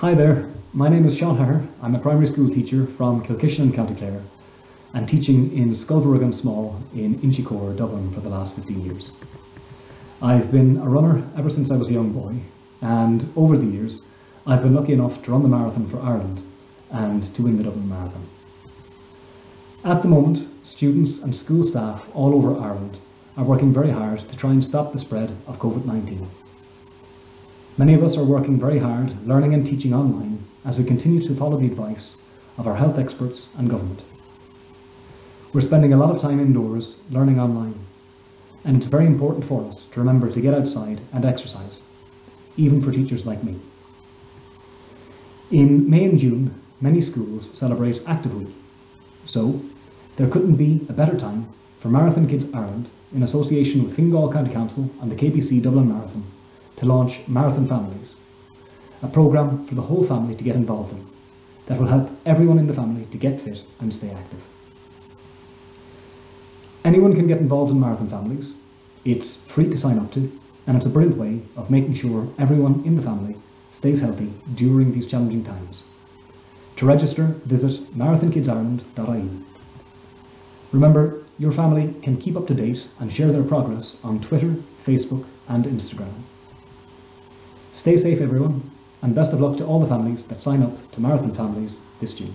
Hi there, my name is Sean Hehir. I'm a primary school teacher from Kilkishen in County Clare and teaching in Scoil Mhuire gan Smál in Inchicore, Dublin for the last 15 years. I've been a runner ever since I was a young boy and over the years I've been lucky enough to run the marathon for Ireland and to win the Dublin Marathon. At the moment, students and school staff all over Ireland are working very hard to try and stop the spread of COVID-19. Many of us are working very hard learning and teaching online as we continue to follow the advice of our health experts and government. We're spending a lot of time indoors learning online and it's very important for us to remember to get outside and exercise, even for teachers like me. In May and June, many schools celebrate Active Week, so there couldn't be a better time for Marathon Kids Ireland, in association with Fingal County Council and the KBC Dublin Marathon, to launch Marathon Families, a programme for the whole family to get involved in, that will help everyone in the family to get fit and stay active. Anyone can get involved in Marathon Families. It's free to sign up to, and it's a brilliant way of making sure everyone in the family stays healthy during these challenging times. To register, visit marathonkids.ireland.ie. Remember, your family can keep up to date and share their progress on Twitter, Facebook, and Instagram. Stay safe, everyone, and best of luck to all the families that sign up to Marathon Families this June.